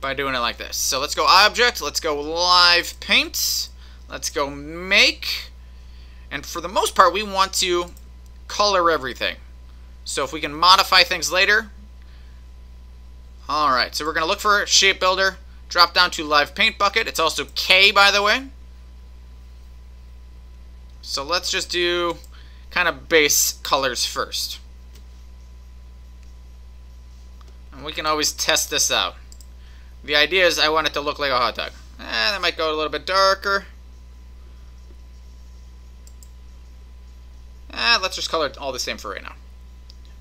by doing it like this. So let's go object, let's go live paint, let's go make, and for the most part we want to color everything. So if we can modify things later, alright, so we're going to look for shape builder, drop down to live paint bucket, it's also K by the way. So let's just do kind of base colors first. And we can always test this out. The idea is I want it to look like a hot dog. Eh, that might go a little bit darker. Eh, let's just color it all the same for right now.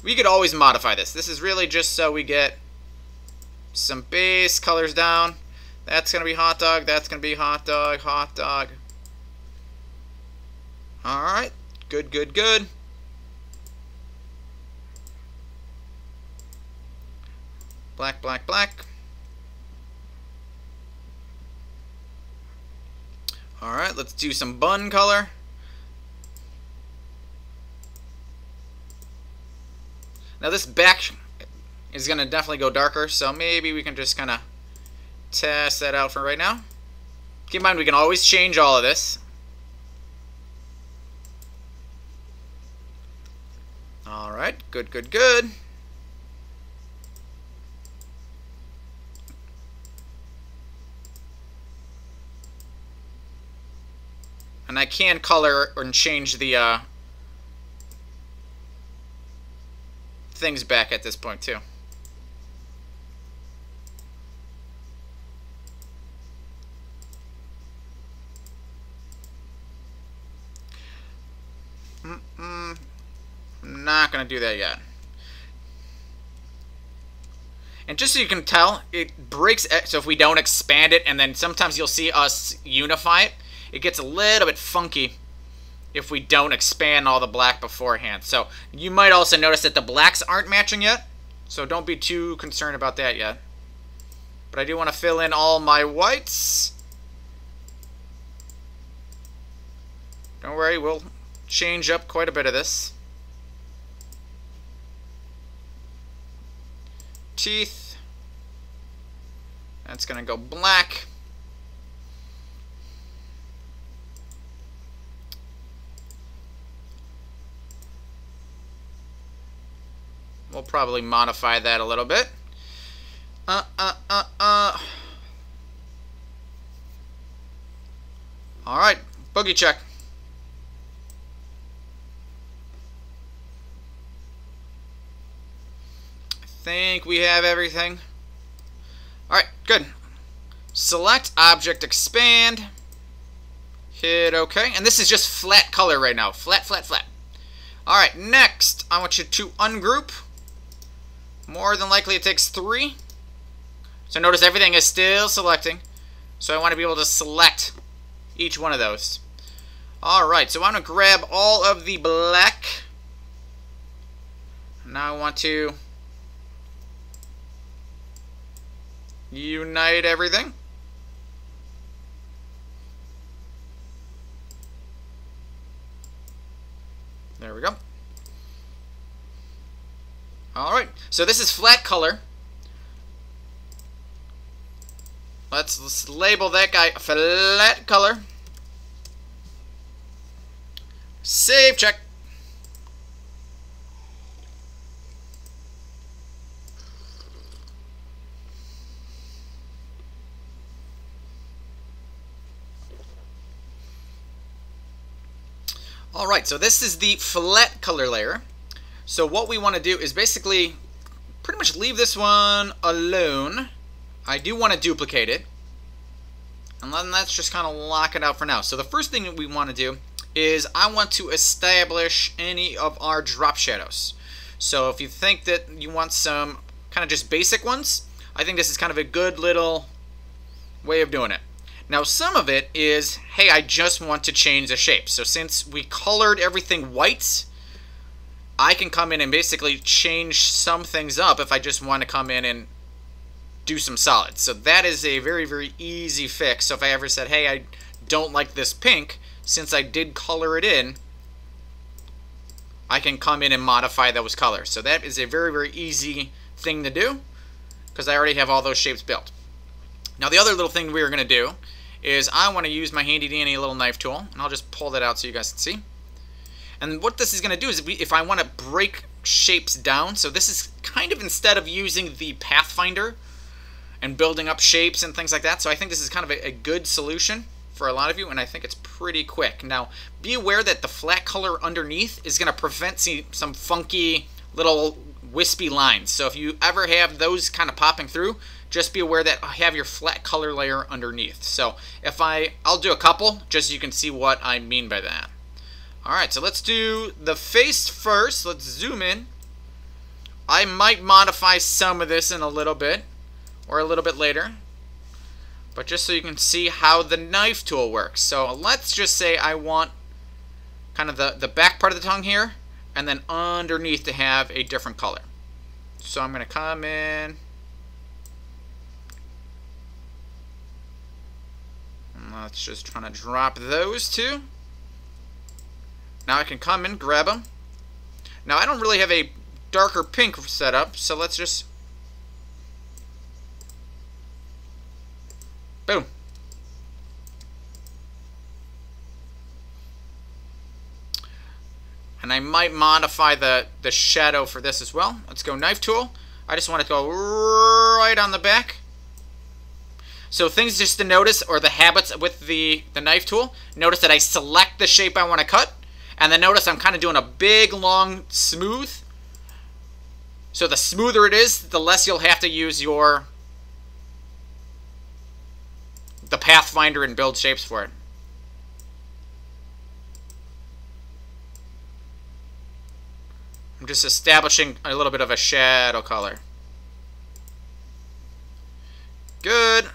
We could always modify this. This is really just so we get some base colors down. That's going to be hot dog. That's going to be hot dog, hot dog. Alright. Good, good, good. Black, black, black. Alright, let's do some bun color. Now this back is going to definitely go darker, so maybe we can just kind of test that out for right now. Keep in mind, we can always change all of this. Alright, good, good, good. And I can color and change the uh, things back at this point too. -mm. Not going to do that yet. And just so you can tell, it breaks, so if we don't expand it, and then sometimes you'll see us unify it, it gets a little bit funky if we don't expand all the black beforehand. So you might also notice that the blacks aren't matching yet, so don't be too concerned about that yet. But I do want to fill in all my whites. Don't worry, we'll change up quite a bit of this. Teeth. That's going to go black. Probably modify that a little bit. Uh, uh, uh, uh. All right, boogie check. I think we have everything. All right, good. Select object expand. Hit OK. And this is just flat color right now. Flat, flat, flat. All right, next, I want you to ungroup. More than likely it takes three. So notice everything is still selecting. So I want to be able to select each one of those. Alright, so I want to grab all of the black. Now I want to unite everything. There we go. Alright, so this is flat color. Let's, let's label that guy flat color. Save check. Alright, so this is the flat color layer. So what we want to do is basically pretty much leave this one alone. I do want to duplicate it. And then let's just kind of lock it out for now. So the first thing that we want to do is I want to establish any of our drop shadows. So if you think that you want some kind of just basic ones, I think this is kind of a good little way of doing it. Now some of it is, hey, I just want to change the shape. So since we colored everything white, I can come in and basically change some things up if I just want to come in and do some solids. So that is a very, very easy fix. So if I ever said, hey, I don't like this pink, since I did color it in, I can come in and modify those colors. So that is a very, very easy thing to do because I already have all those shapes built. Now the other little thing we are going to do is I want to use my handy dandy little knife tool, and I'll just pull that out so you guys can see. And what this is going to do is if, I want to break shapes down, so this is kind of instead of using the Pathfinder and building up shapes and things like that, so I think this is kind of a, a good solution for a lot of you, and I think it's pretty quick. Now, be aware that the flat color underneath is going to prevent see, some funky little wispy lines. So if you ever have those kind of popping through, just be aware that I have your flat color layer underneath. So if I, I'll do a couple, just so you can see what I mean by that. Alright, so let's do the face first. Let's zoom in. I might modify some of this in a little bit, or a little bit later. But just so you can see how the knife tool works. So let's just say I want kind of the, the back part of the tongue here, and then underneath to have a different color. So I'm going to come in. let's just try to drop those two. Now I can come in, grab them. Now I don't really have a darker pink set up, so let's just... Boom. And I might modify the, the shadow for this as well. Let's go knife tool. I just want to go right on the back. So things just to notice, or the habits with the, the knife tool, notice that I select the shape I want to cut, and then notice I'm kind of doing a big, long, smooth. So the smoother it is, the less you'll have to use your the Pathfinder and build shapes for it. I'm just establishing a little bit of a shadow color. Good.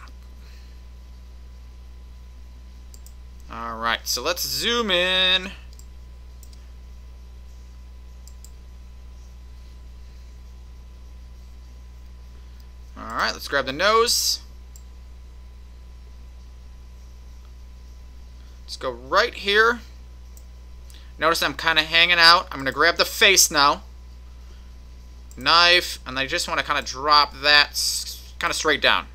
Alright, so let's zoom in. Alright, let's grab the nose. Let's go right here. Notice I'm kind of hanging out. I'm going to grab the face now. Knife, and I just want to kind of drop that kind of straight down.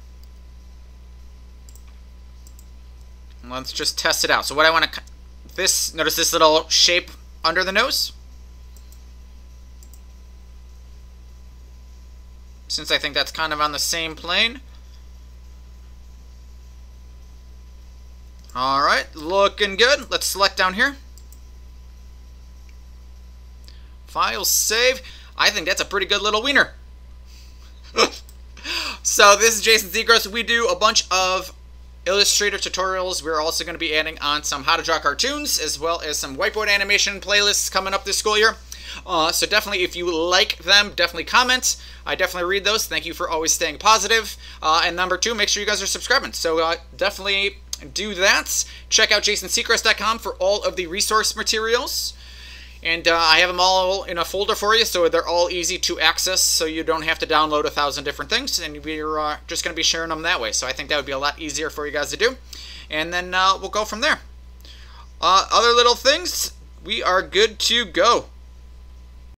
Let's just test it out. So what I want to... This, notice this little shape under the nose? Since I think that's kind of on the same plane. Alright, looking good. Let's select down here. File save. I think that's a pretty good little wiener. so this is Jason Secrest. We do a bunch of Illustrator tutorials. We're also going to be adding on some how to draw cartoons as well as some whiteboard animation playlists coming up this school year. Uh, so definitely, if you like them, definitely comment. I definitely read those. Thank you for always staying positive. Uh, and number two, make sure you guys are subscribing. So uh, definitely do that. Check out jasonsecrest.com for all of the resource materials. And uh, I have them all in a folder for you, so they're all easy to access, so you don't have to download a thousand different things, and we're uh, just going to be sharing them that way. So I think that would be a lot easier for you guys to do. And then uh, we'll go from there. Uh, other little things, we are good to go.